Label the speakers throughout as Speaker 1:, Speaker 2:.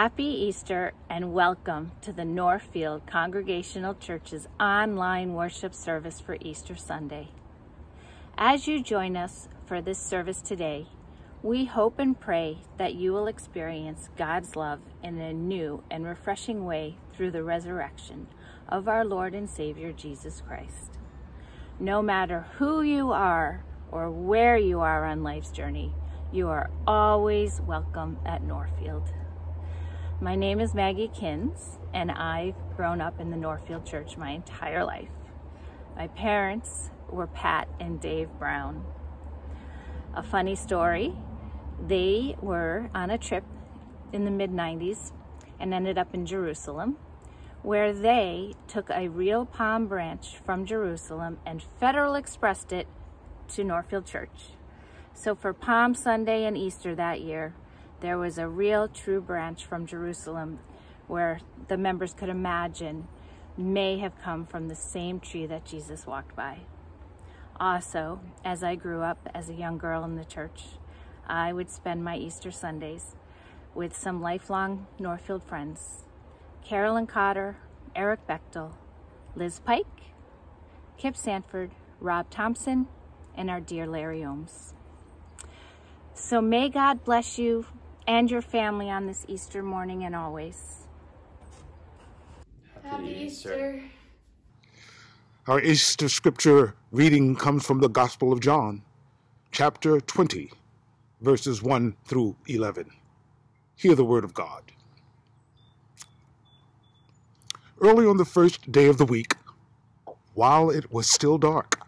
Speaker 1: Happy Easter and welcome to the Norfield Congregational Church's online worship service for Easter Sunday. As you join us for this service today, we hope and pray that you will experience God's love in a new and refreshing way through the resurrection of our Lord and Savior Jesus Christ. No matter who you are or where you are on life's journey, you are always welcome at Norfield. My name is Maggie Kins, and I've grown up in the Norfield Church my entire life. My parents were Pat and Dave Brown. A funny story they were on a trip in the mid 90s and ended up in Jerusalem, where they took a real palm branch from Jerusalem and Federal Expressed it to Norfield Church. So for Palm Sunday and Easter that year, there was a real true branch from Jerusalem where the members could imagine may have come from the same tree that Jesus walked by. Also, as I grew up as a young girl in the church, I would spend my Easter Sundays with some lifelong Norfield friends, Carolyn Cotter, Eric Bechtel, Liz Pike, Kip Sanford, Rob Thompson, and our dear Larry Ohms. So may God bless you and your family on this Easter morning and always.
Speaker 2: Happy Easter.
Speaker 3: Our Easter scripture reading comes from the Gospel of John, chapter 20, verses 1 through 11. Hear the word of God. Early on the first day of the week, while it was still dark,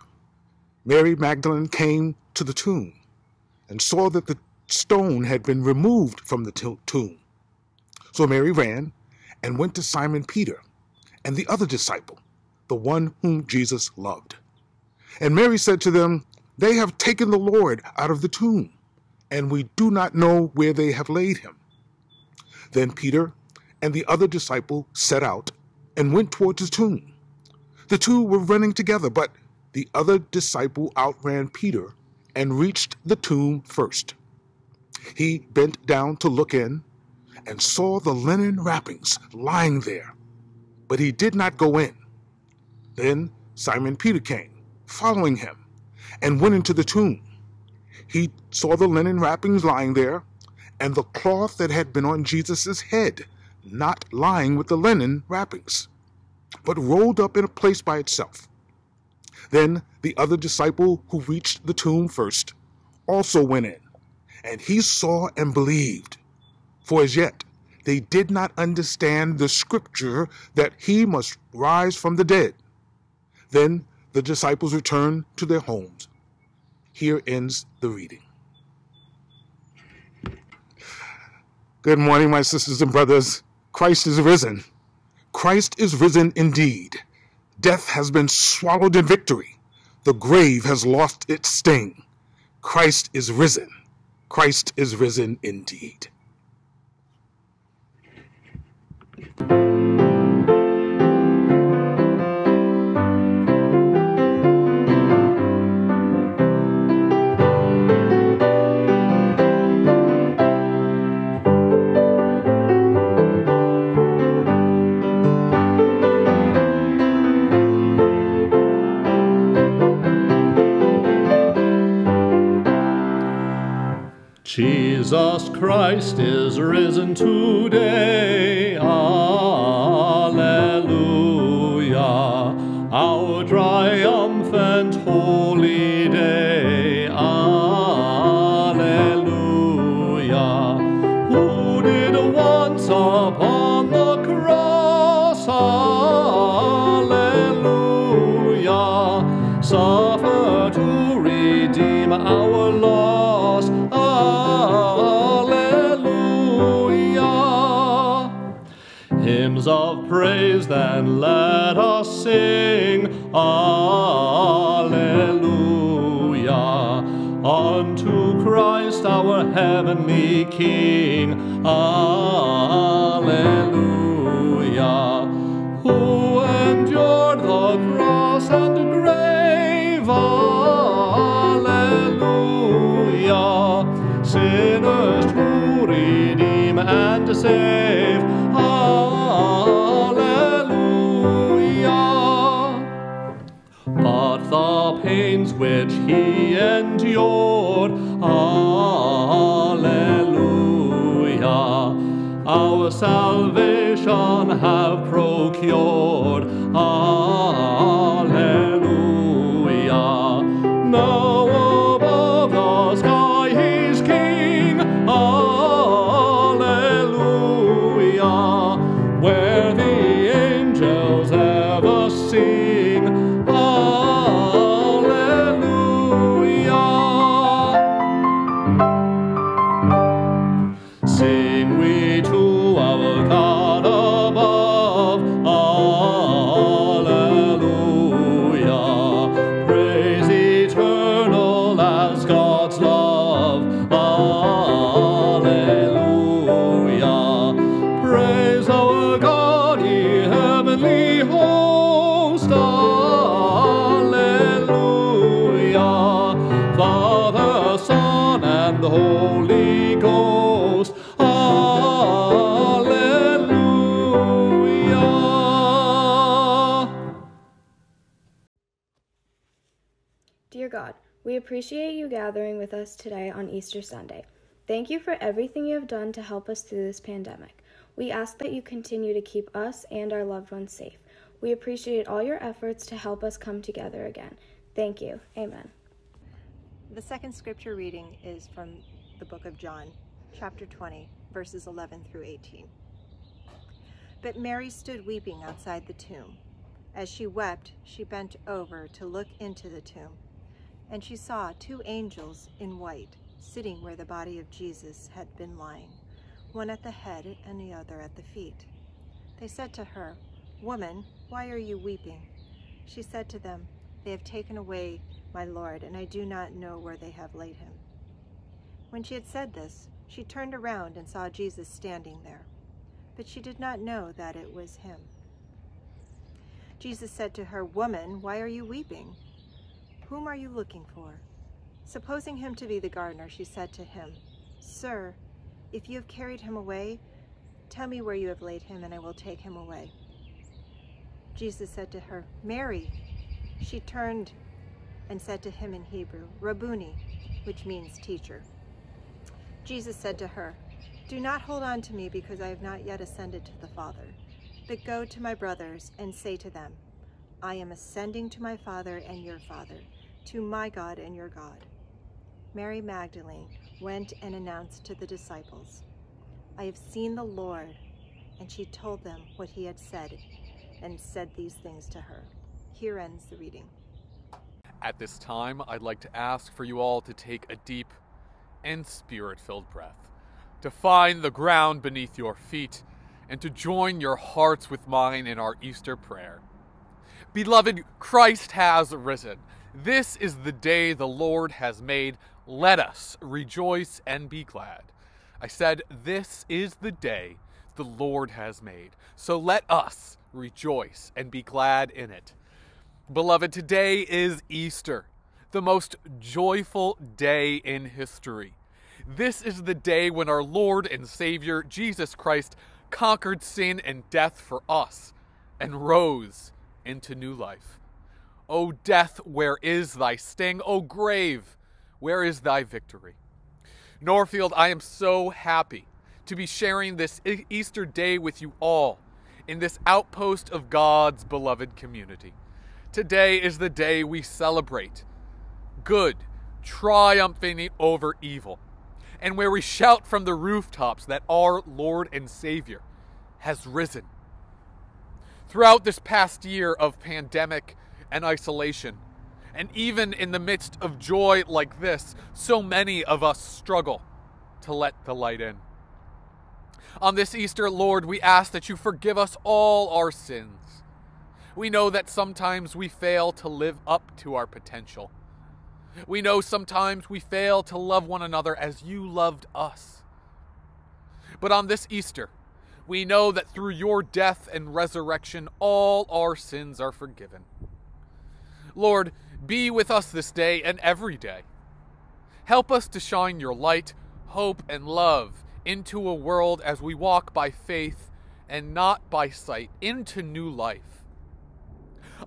Speaker 3: Mary Magdalene came to the tomb and saw that the stone had been removed from the tomb. So Mary ran and went to Simon Peter and the other disciple, the one whom Jesus loved. And Mary said to them, They have taken the Lord out of the tomb, and we do not know where they have laid him. Then Peter and the other disciple set out and went towards the tomb. The two were running together, but the other disciple outran Peter and reached the tomb first. He bent down to look in and saw the linen wrappings lying there, but he did not go in. Then Simon Peter came, following him, and went into the tomb. He saw the linen wrappings lying there, and the cloth that had been on Jesus' head not lying with the linen wrappings, but rolled up in a place by itself. Then the other disciple who reached the tomb first also went in and he saw and believed. For as yet they did not understand the scripture that he must rise from the dead. Then the disciples returned to their homes. Here ends the reading. Good morning, my sisters and brothers. Christ is risen. Christ is risen indeed. Death has been swallowed in victory. The grave has lost its sting. Christ is risen. Christ is risen indeed.
Speaker 4: Jesus Christ is risen today. Alleluia. Our triumphant holy day. Alleluia. Who did once upon the cross. Alleluia. Suffer to redeem our praise, then let us sing. Alleluia. Unto Christ our heavenly King. Alleluia. He endured. Alleluia. Our salvation have procured.
Speaker 2: Appreciate you gathering with us today on Easter Sunday. Thank you for everything you have done to help us through this pandemic. We ask that you continue to keep us and our loved ones safe. We appreciate all your efforts to help us come together again. Thank you. Amen.
Speaker 5: The second scripture reading is from the book of John, chapter 20, verses 11 through 18. But Mary stood weeping outside the tomb. As she wept, she bent over to look into the tomb, and she saw two angels in white sitting where the body of Jesus had been lying, one at the head and the other at the feet. They said to her, Woman, why are you weeping? She said to them, They have taken away my Lord, and I do not know where they have laid him. When she had said this, she turned around and saw Jesus standing there, but she did not know that it was him. Jesus said to her, Woman, why are you weeping? Whom are you looking for? Supposing him to be the gardener, she said to him, Sir, if you have carried him away, tell me where you have laid him, and I will take him away. Jesus said to her, Mary. She turned and said to him in Hebrew, Rabboni, which means teacher. Jesus said to her, Do not hold on to me because I have not yet ascended to the Father, but go to my brothers and say to them, I am ascending to my Father and your Father, to my God and your God. Mary Magdalene went and announced to the disciples, I have seen the Lord. And she told them what he had said and said these things to her. Here ends the reading.
Speaker 6: At this time, I'd like to ask for you all to take a deep and spirit filled breath, to find the ground beneath your feet, and to join your hearts with mine in our Easter prayer. Beloved, Christ has risen. This is the day the Lord has made. Let us rejoice and be glad. I said, This is the day the Lord has made. So let us rejoice and be glad in it. Beloved, today is Easter, the most joyful day in history. This is the day when our Lord and Savior, Jesus Christ, conquered sin and death for us and rose into new life. O death, where is thy sting? O grave, where is thy victory? Norfield, I am so happy to be sharing this Easter day with you all in this outpost of God's beloved community. Today is the day we celebrate good triumphing over evil, and where we shout from the rooftops that our Lord and Savior has risen. Throughout this past year of pandemic and isolation, and even in the midst of joy like this, so many of us struggle to let the light in. On this Easter, Lord, we ask that you forgive us all our sins. We know that sometimes we fail to live up to our potential. We know sometimes we fail to love one another as you loved us. But on this Easter, we know that through your death and resurrection, all our sins are forgiven. Lord, be with us this day and every day. Help us to shine your light, hope, and love into a world as we walk by faith and not by sight into new life.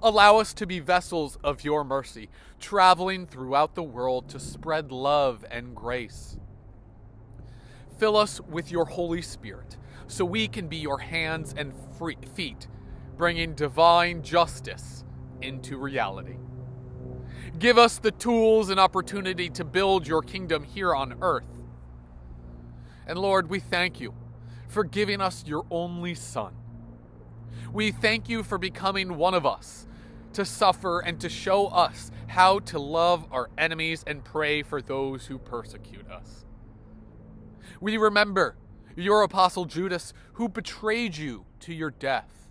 Speaker 6: Allow us to be vessels of your mercy, traveling throughout the world to spread love and grace. Fill us with your Holy Spirit so we can be your hands and feet, bringing divine justice into reality. Give us the tools and opportunity to build your kingdom here on earth. And Lord, we thank you for giving us your only Son. We thank you for becoming one of us to suffer and to show us how to love our enemies and pray for those who persecute us. We remember your apostle Judas who betrayed you to your death.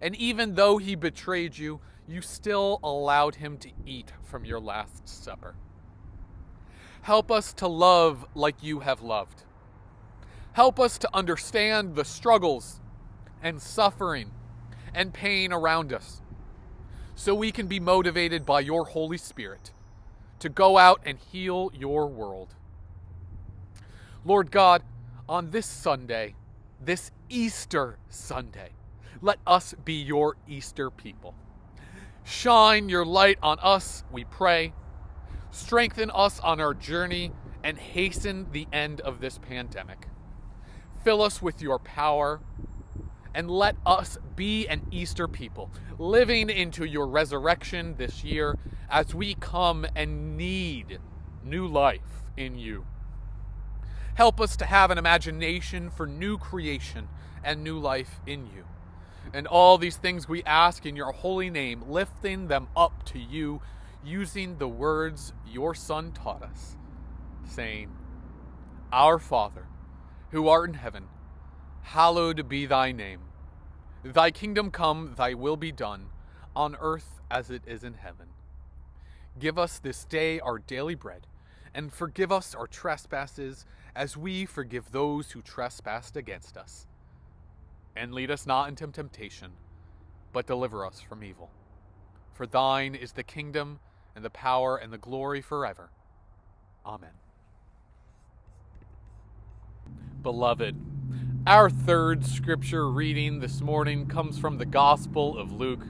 Speaker 6: And even though he betrayed you, you still allowed him to eat from your Last Supper. Help us to love like you have loved. Help us to understand the struggles and suffering and pain around us so we can be motivated by your Holy Spirit to go out and heal your world. Lord God, on this Sunday, this Easter Sunday, let us be your Easter people. Shine your light on us, we pray. Strengthen us on our journey and hasten the end of this pandemic. Fill us with your power and let us be an Easter people, living into your resurrection this year as we come and need new life in you. Help us to have an imagination for new creation and new life in you. And all these things we ask in your holy name, lifting them up to you, using the words your Son taught us, saying, Our Father, who art in heaven, hallowed be thy name. Thy kingdom come, thy will be done, on earth as it is in heaven. Give us this day our daily bread, and forgive us our trespasses as we forgive those who trespass against us and lead us not into temptation, but deliver us from evil. For thine is the kingdom, and the power, and the glory forever. Amen. Beloved, our third scripture reading this morning comes from the Gospel of Luke,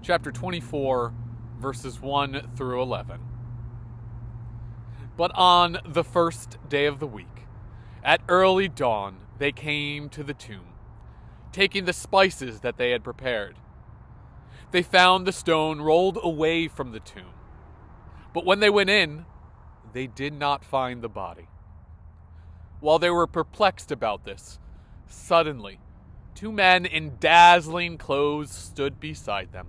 Speaker 6: chapter 24, verses 1 through 11. But on the first day of the week, at early dawn, they came to the tomb taking the spices that they had prepared. They found the stone rolled away from the tomb. But when they went in, they did not find the body. While they were perplexed about this, suddenly, two men in dazzling clothes stood beside them.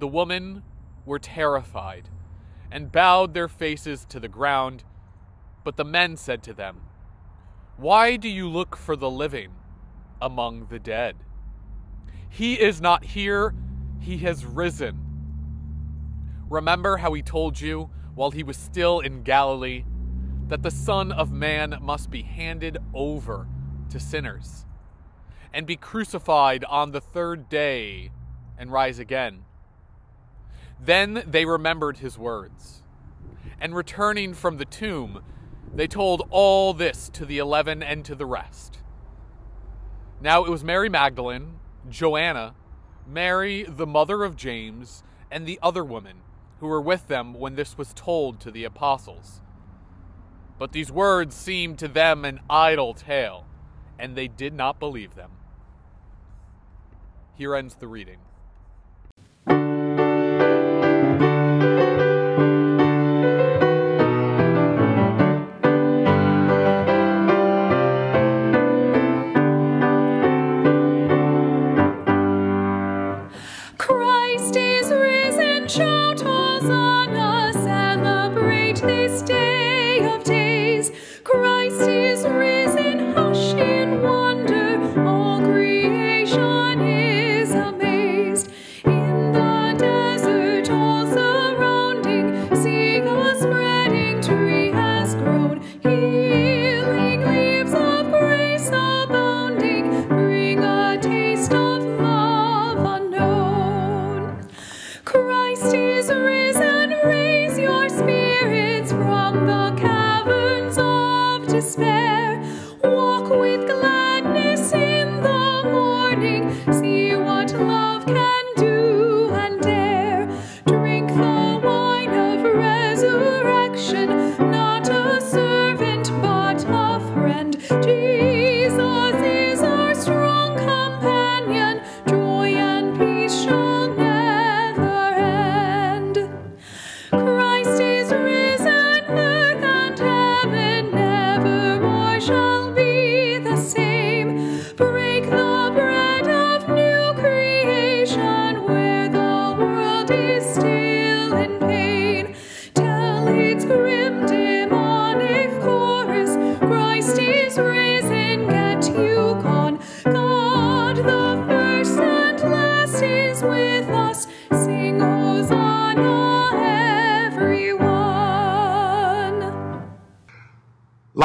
Speaker 6: The women were terrified and bowed their faces to the ground, but the men said to them, Why do you look for the living among the dead. He is not here, he has risen. Remember how he told you while he was still in Galilee that the Son of Man must be handed over to sinners and be crucified on the third day and rise again. Then they remembered his words, and returning from the tomb, they told all this to the eleven and to the rest. Now it was Mary Magdalene, Joanna, Mary, the mother of James, and the other women who were with them when this was told to the apostles. But these words seemed to them an idle tale, and they did not believe them. Here ends the reading.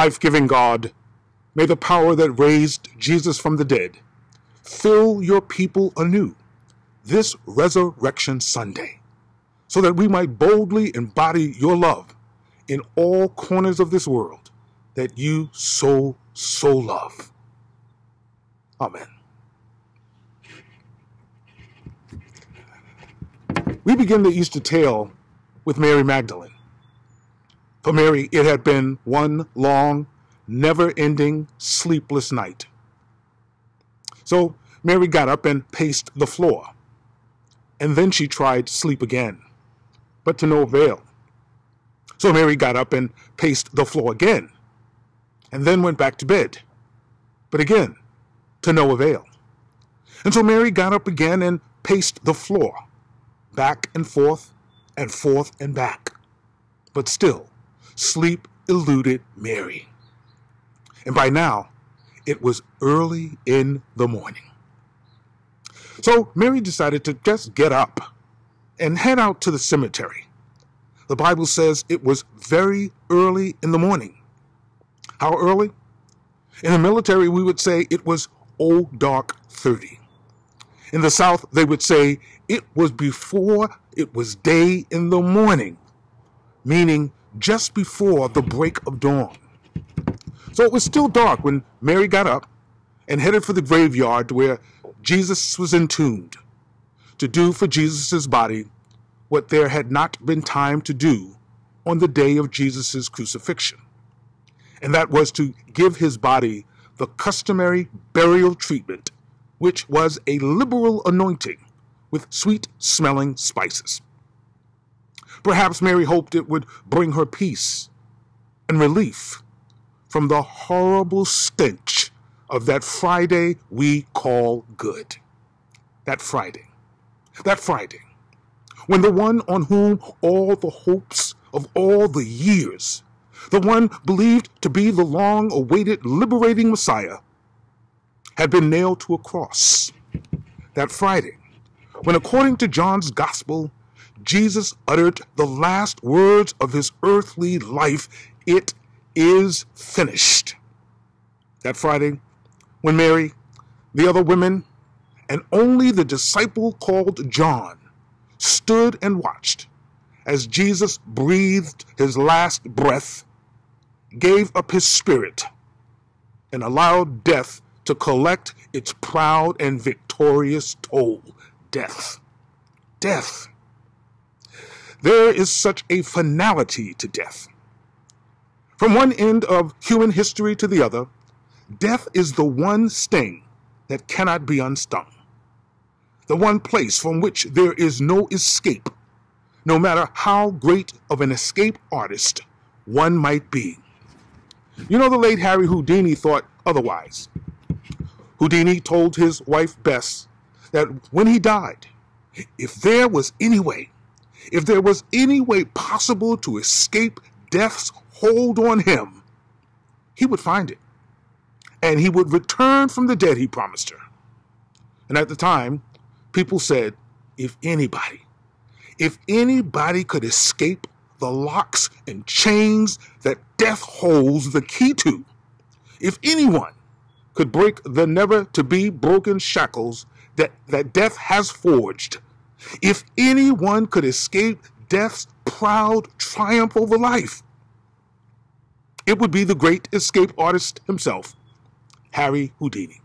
Speaker 3: Life giving God, may the power that raised Jesus from the dead fill your people anew this Resurrection Sunday, so that we might boldly embody your love in all corners of this world that you so, so love. Amen. We begin the Easter tale with Mary Magdalene. For Mary, it had been one long, never ending, sleepless night. So Mary got up and paced the floor. And then she tried sleep again, but to no avail. So Mary got up and paced the floor again, and then went back to bed, but again, to no avail. And so Mary got up again and paced the floor, back and forth, and forth and back. But still, sleep eluded Mary. And by now, it was early in the morning. So Mary decided to just get up and head out to the cemetery. The Bible says it was very early in the morning. How early? In the military, we would say it was old dark 30. In the South, they would say it was before it was day in the morning, meaning just before the break of dawn. So it was still dark when Mary got up and headed for the graveyard where Jesus was entombed to do for Jesus' body what there had not been time to do on the day of Jesus' crucifixion. And that was to give his body the customary burial treatment, which was a liberal anointing with sweet smelling spices. Perhaps Mary hoped it would bring her peace and relief from the horrible stench of that Friday we call good. That Friday. That Friday. When the one on whom all the hopes of all the years, the one believed to be the long awaited liberating Messiah, had been nailed to a cross. That Friday, when according to John's Gospel, Jesus uttered the last words of his earthly life, It is finished. That Friday, when Mary, the other women, and only the disciple called John stood and watched as Jesus breathed his last breath, gave up his spirit, and allowed death to collect its proud and victorious toll. Death. Death. There is such a finality to death. From one end of human history to the other, Death is the one sting that cannot be unstung, the one place from which there is no escape, no matter how great of an escape artist one might be. You know, the late Harry Houdini thought otherwise. Houdini told his wife Bess that when he died, if there was any way, if there was any way possible to escape death's hold on him, he would find it and he would return from the dead, he promised her. And at the time, people said, if anybody, if anybody could escape the locks and chains that death holds the key to, if anyone could break the never to be broken shackles that, that death has forged, if anyone could escape death's proud triumph over life, it would be the great escape artist himself, Harry Houdini.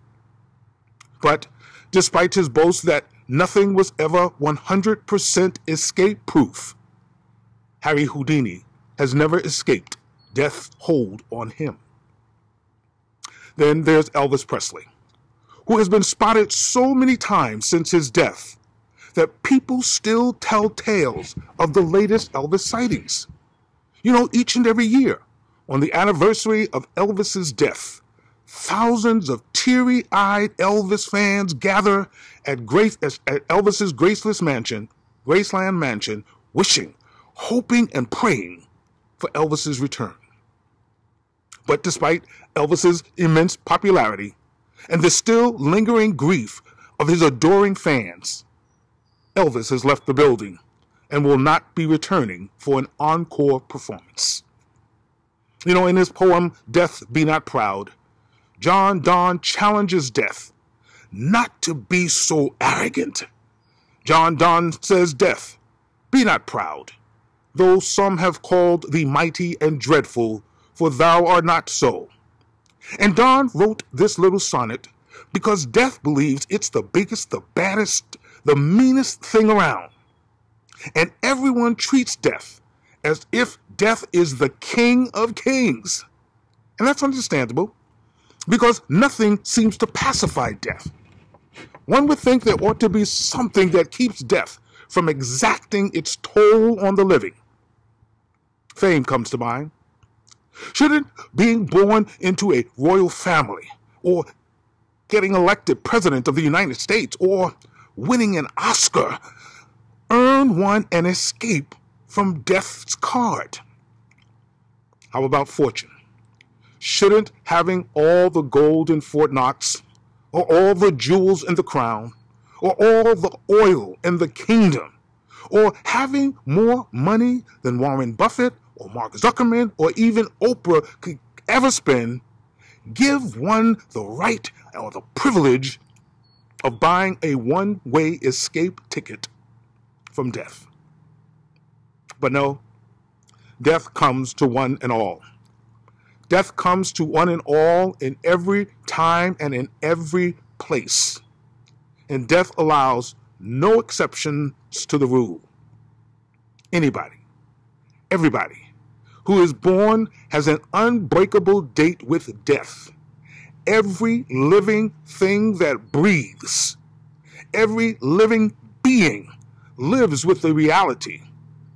Speaker 3: But despite his boast that nothing was ever 100% escape proof, Harry Houdini has never escaped death's hold on him. Then there's Elvis Presley, who has been spotted so many times since his death that people still tell tales of the latest Elvis sightings. You know, each and every year, on the anniversary of Elvis's death, thousands of teary-eyed Elvis fans gather at, Grace, at Elvis's graceless mansion, Graceland Mansion, wishing, hoping, and praying for Elvis's return. But despite Elvis's immense popularity and the still lingering grief of his adoring fans, Elvis has left the building and will not be returning for an encore performance. You know, in his poem, Death Be Not Proud, John Donne challenges death not to be so arrogant. John Donne says, Death, be not proud, though some have called thee mighty and dreadful, for thou art not so. And Donne wrote this little sonnet because death believes it's the biggest, the baddest, the meanest thing around. And everyone treats death as if death is the king of kings. And that's understandable because nothing seems to pacify death. One would think there ought to be something that keeps death from exacting its toll on the living. Fame comes to mind. Shouldn't being born into a royal family, or getting elected president of the United States, or winning an Oscar earn one an escape from death's card? How about fortune? Shouldn't having all the gold in Fort Knox, or all the jewels in the crown, or all the oil in the kingdom, or having more money than Warren Buffett or Mark Zuckerman or even Oprah could ever spend, give one the right or the privilege of buying a one way escape ticket from death. But no, death comes to one and all. Death comes to one and all in every time and in every place. And death allows no exceptions to the rule. Anybody, everybody who is born has an unbreakable date with death. Every living thing that breathes, every living being lives with the reality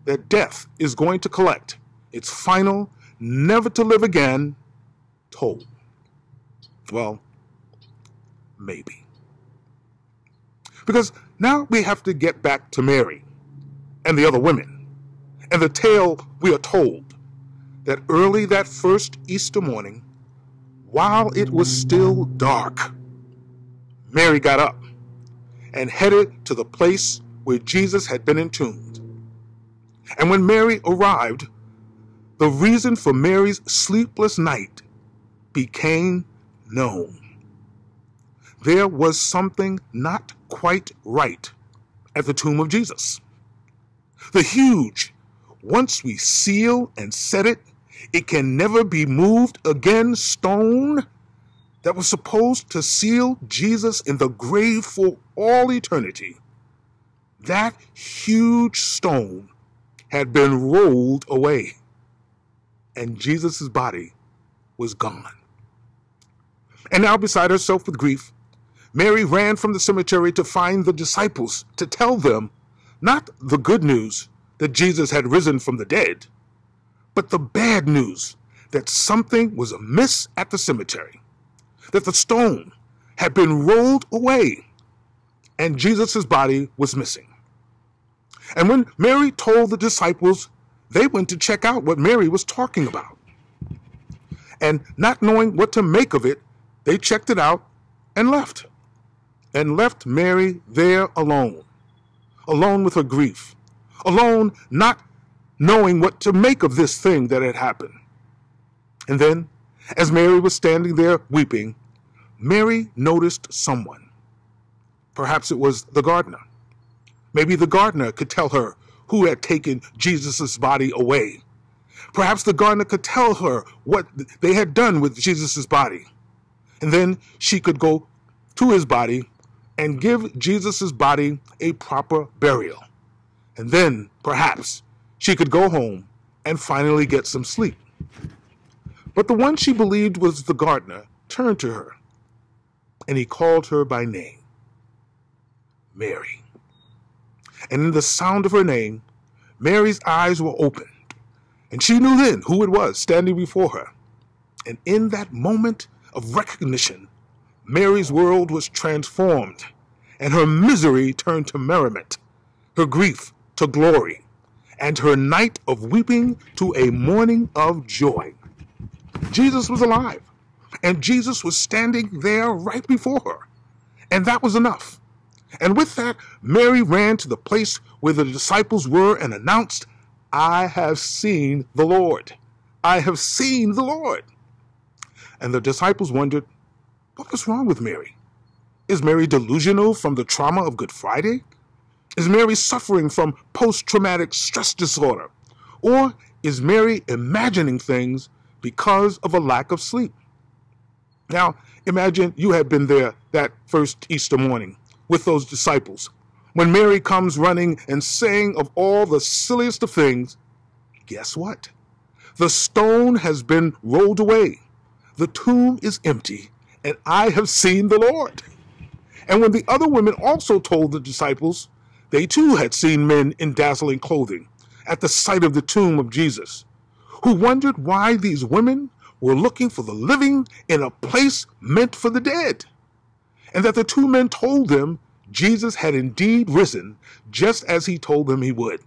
Speaker 3: that death is going to collect its final, never to live again toll. Well, maybe. Because now we have to get back to Mary and the other women and the tale we are told that early that first Easter morning, while it was still dark, Mary got up and headed to the place where Jesus had been entombed. And when Mary arrived, the reason for Mary's sleepless night became known. There was something not quite right at the tomb of Jesus. The huge, once we seal and set it, it can never be moved again stone that was supposed to seal Jesus in the grave for all eternity. That huge stone had been rolled away, and Jesus' body was gone. And now, beside herself with grief, Mary ran from the cemetery to find the disciples to tell them not the good news that Jesus had risen from the dead, but the bad news that something was amiss at the cemetery, that the stone had been rolled away and Jesus' body was missing. And when Mary told the disciples, they went to check out what Mary was talking about. And not knowing what to make of it, they checked it out and left. And left Mary there alone, alone with her grief, alone not knowing what to make of this thing that had happened. And then, as Mary was standing there weeping, Mary noticed someone. Perhaps it was the gardener. Maybe the gardener could tell her who had taken Jesus' body away. Perhaps the gardener could tell her what they had done with Jesus' body. And then she could go to his body and give Jesus' body a proper burial. And then, perhaps, she could go home and finally get some sleep. But the one she believed was the gardener turned to her, and he called her by name Mary. And in the sound of her name, Mary's eyes were opened, and she knew then who it was standing before her. And in that moment of recognition, Mary's world was transformed, and her misery turned to merriment, her grief to glory, and her night of weeping to a morning of joy. Jesus was alive, and Jesus was standing there right before her, and that was enough. And with that, Mary ran to the place where the disciples were and announced, I have seen the Lord. I have seen the Lord. And the disciples wondered, what was wrong with Mary? Is Mary delusional from the trauma of Good Friday? Is Mary suffering from post traumatic stress disorder? Or is Mary imagining things because of a lack of sleep? Now, imagine you had been there that first Easter morning with those disciples when Mary comes running and saying of all the silliest of things, guess what? The stone has been rolled away. The tomb is empty, and I have seen the Lord. And when the other women also told the disciples, they too had seen men in dazzling clothing at the sight of the tomb of Jesus, who wondered why these women were looking for the living in a place meant for the dead, and that the two men told them Jesus had indeed risen just as he told them he would.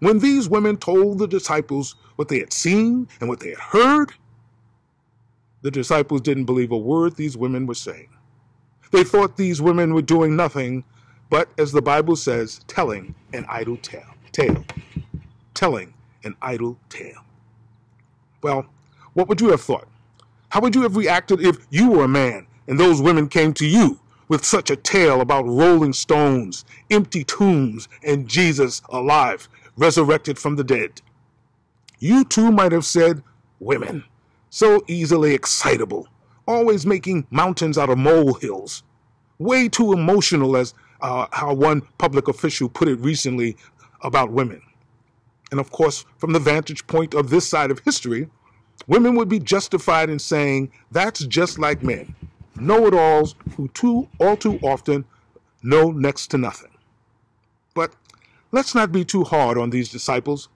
Speaker 3: When these women told the disciples what they had seen and what they had heard, the disciples didn't believe a word these women were saying. They thought these women were doing nothing but, as the Bible says, telling an idle tale. tale. Telling an idle tale. Well, what would you have thought? How would you have reacted if you were a man and those women came to you with such a tale about rolling stones, empty tombs, and Jesus alive, resurrected from the dead. You too might have said, Women, so easily excitable, always making mountains out of molehills, way too emotional, as uh, how one public official put it recently about women. And of course, from the vantage point of this side of history, women would be justified in saying that's just like men know it alls who too all too often know next to nothing. But let's not be too hard on these disciples.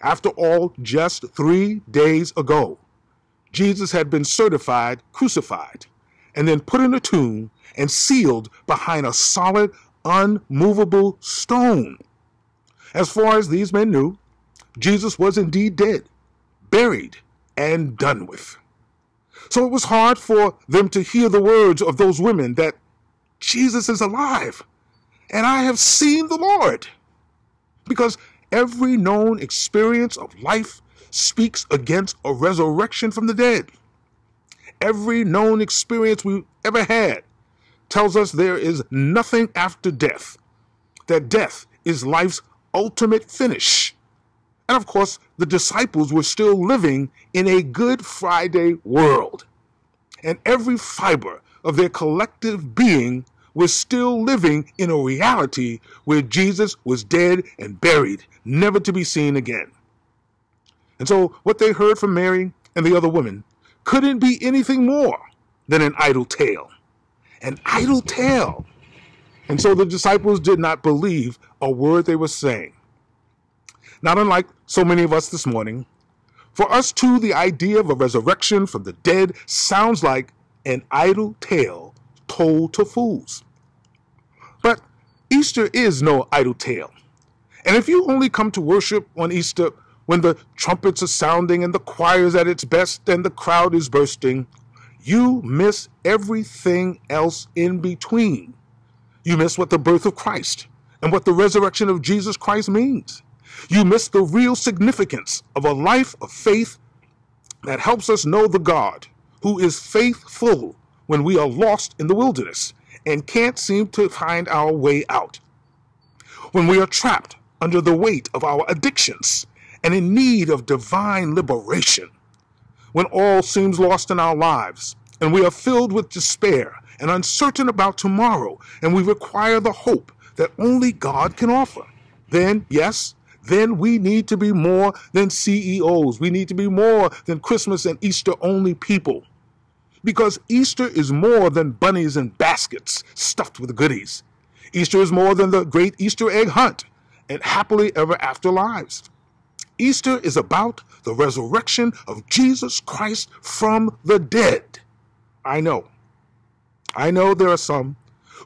Speaker 3: After all, just three days ago, Jesus had been certified crucified and then put in a tomb and sealed behind a solid, unmovable stone. As far as these men knew, Jesus was indeed dead, buried, and done with. So it was hard for them to hear the words of those women that Jesus is alive and I have seen the Lord. Because every known experience of life speaks against a resurrection from the dead. Every known experience we've ever had tells us there is nothing after death, that death is life's ultimate finish. And of course, the disciples were still living in a Good Friday world. And every fiber of their collective being was still living in a reality where Jesus was dead and buried, never to be seen again. And so, what they heard from Mary and the other women couldn't be anything more than an idle tale. An idle tale. And so the disciples did not believe a word they were saying. Not unlike so many of us this morning, for us too, the idea of a resurrection from the dead sounds like an idle tale told to fools. But Easter is no idle tale. And if you only come to worship on Easter when the trumpets are sounding and the choir is at its best and the crowd is bursting, you miss everything else in between. You miss what the birth of Christ and what the resurrection of Jesus Christ means. You miss the real significance of a life of faith that helps us know the God who is faithful when we are lost in the wilderness and can't seem to find our way out. When we are trapped under the weight of our addictions and in need of divine liberation. When all seems lost in our lives and we are filled with despair and uncertain about tomorrow and we require the hope that only God can offer. Then, yes, then we need to be more than CEOs. We need to be more than Christmas and Easter only people. Because Easter is more than bunnies and baskets stuffed with goodies. Easter is more than the great Easter egg hunt and happily ever after lives. Easter is about the resurrection of Jesus Christ from the dead. I know. I know there are some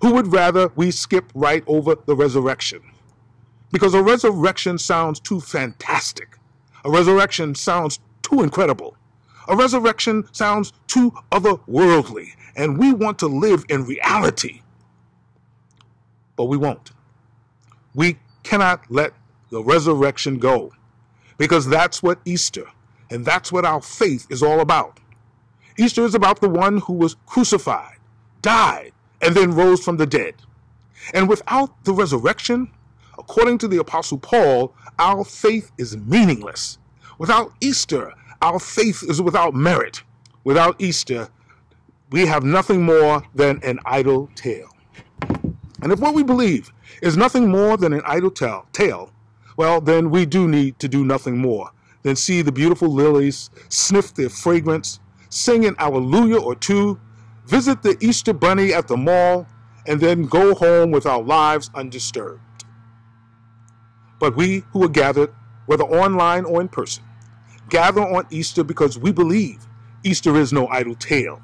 Speaker 3: who would rather we skip right over the resurrection. Because a resurrection sounds too fantastic. A resurrection sounds too incredible. A resurrection sounds too otherworldly, and we want to live in reality. But we won't. We cannot let the resurrection go because that's what Easter and that's what our faith is all about. Easter is about the one who was crucified, died, and then rose from the dead. And without the resurrection, according to the Apostle Paul, our faith is meaningless. Without Easter, our faith is without merit. Without Easter, we have nothing more than an idle tale. And if what we believe is nothing more than an idle tale, tale, well, then we do need to do nothing more than see the beautiful lilies, sniff their fragrance, sing an alleluia or two, visit the Easter bunny at the mall, and then go home with our lives undisturbed. But we who are gathered, whether online or in person, gather on Easter because we believe Easter is no idle tale.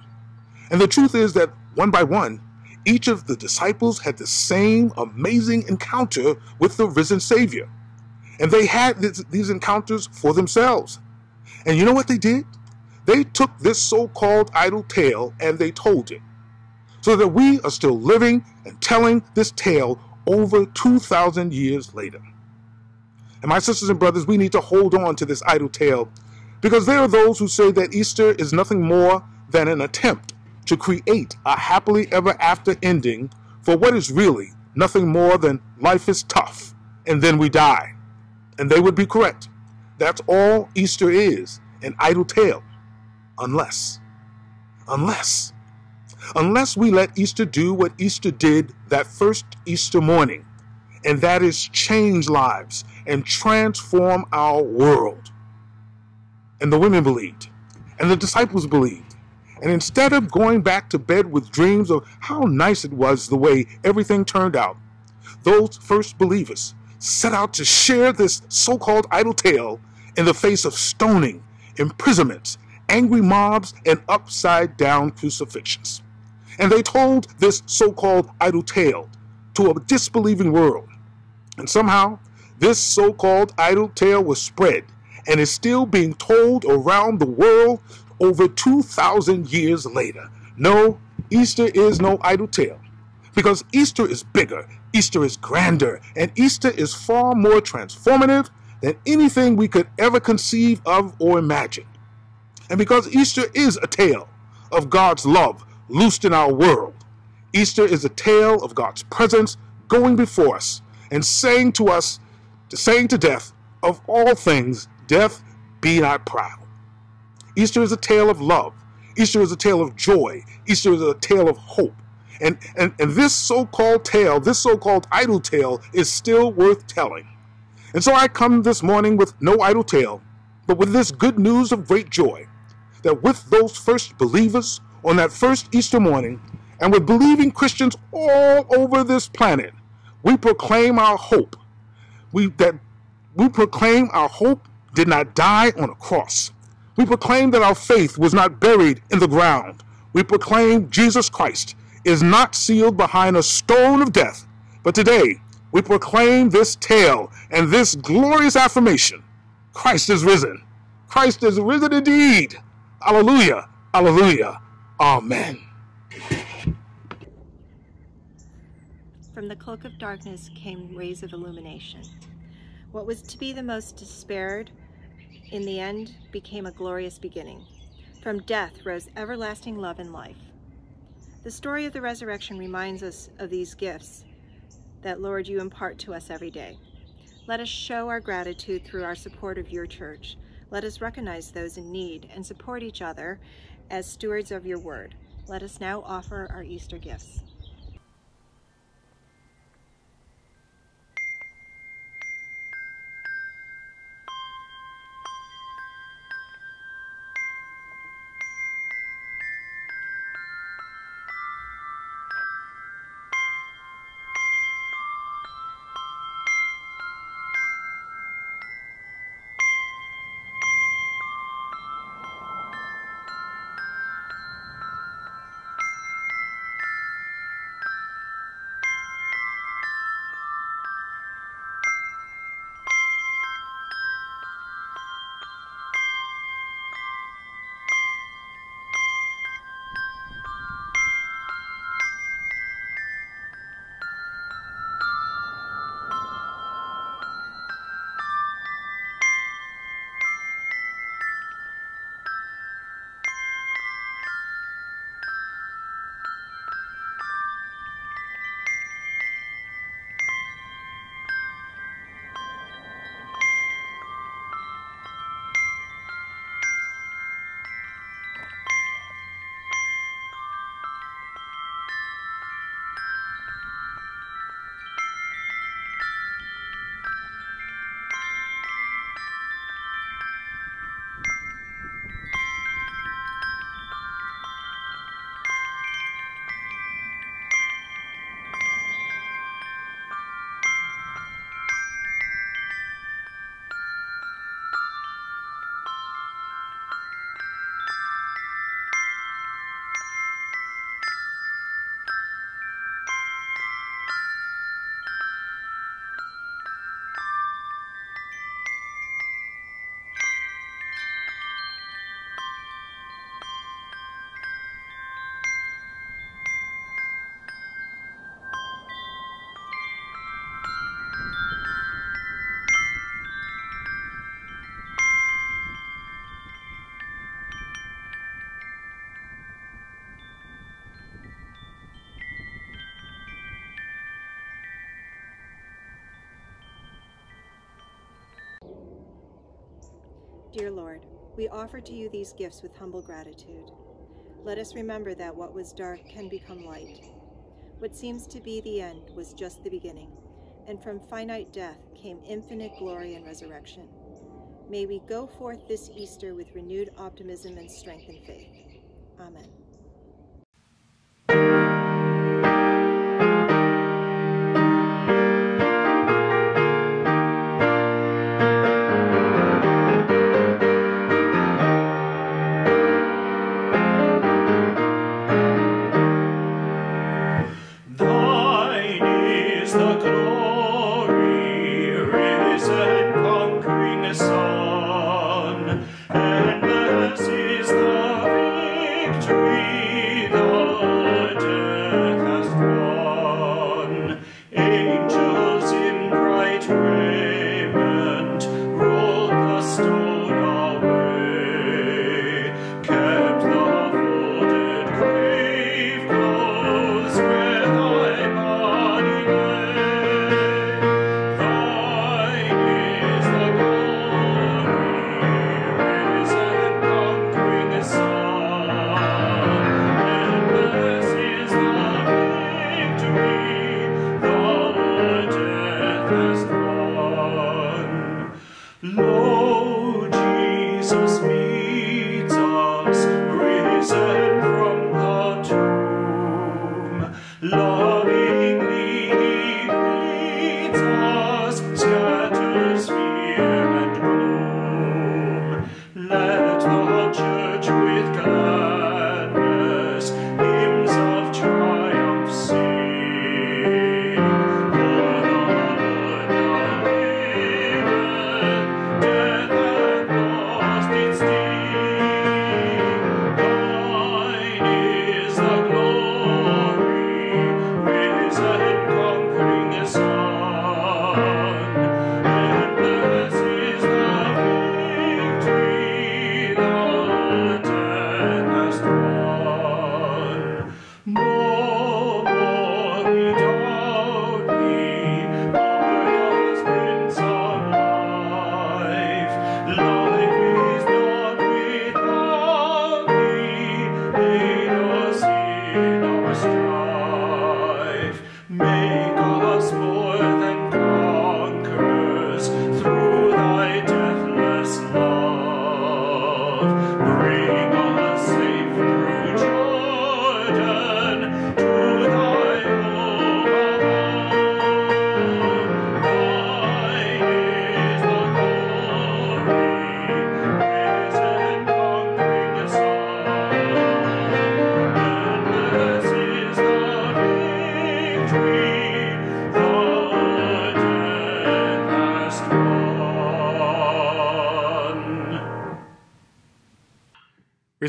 Speaker 3: And the truth is that one by one, each of the disciples had the same amazing encounter with the risen Savior. And they had this, these encounters for themselves. And you know what they did? They took this so called idle tale and they told it. So that we are still living and telling this tale over 2,000 years later. And my sisters and brothers, we need to hold on to this idle tale because there are those who say that Easter is nothing more than an attempt to create a happily ever after ending for what is really nothing more than life is tough and then we die. And they would be correct. That's all Easter is an idle tale. Unless, unless, unless we let Easter do what Easter did that first Easter morning, and that is change lives and transform our world. And the women believed, and the disciples believed. And instead of going back to bed with dreams of how nice it was the way everything turned out, those first believers set out to share this so called idle tale in the face of stoning, imprisonments, angry mobs, and upside down crucifixions. And they told this so called idle tale to a disbelieving world. And somehow, this so called idle tale was spread and is still being told around the world over 2,000 years later. No, Easter is no idle tale because Easter is bigger, Easter is grander, and Easter is far more transformative than anything we could ever conceive of or imagine. And because Easter is a tale of God's love loosed in our world, Easter is a tale of God's presence going before us and saying to us, saying to death, of all things, death, be not proud. Easter is a tale of love. Easter is a tale of joy. Easter is a tale of hope. And, and, and this so called tale, this so called idle tale, is still worth telling. And so I come this morning with no idle tale, but with this good news of great joy that with those first believers on that first Easter morning, and with believing Christians all over this planet, we proclaim our hope. We that we proclaim our hope did not die on a cross. We proclaim that our faith was not buried in the ground. We proclaim Jesus Christ is not sealed behind a stone of death. But today, we proclaim this tale and this glorious affirmation Christ is risen. Christ is risen indeed. Alleluia. Alleluia. Amen.
Speaker 5: From the cloak of darkness came rays of illumination. What was to be the most despaired, in the end, became a glorious beginning. From death rose everlasting love and life. The story of the resurrection reminds us of these gifts that, Lord, you impart to us every day. Let us show our gratitude through our support of your church. Let us recognize those in need and support each other as stewards of your word. Let us now offer our Easter gifts.
Speaker 4: Dear Lord, we offer to you these gifts with humble gratitude. Let us remember that what was dark can become light. What seems to be the end was just the beginning, and from finite death came infinite glory and resurrection. May we go forth this Easter with renewed optimism and strength in faith. Amen.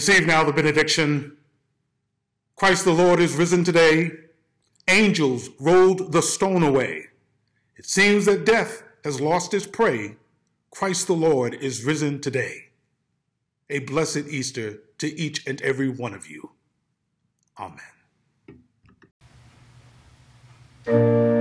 Speaker 3: Receive now the benediction. Christ the Lord is risen today. Angels rolled the stone away. It seems that death has lost its prey. Christ the Lord is risen today. A blessed Easter to each and every one of you. Amen.